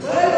Good.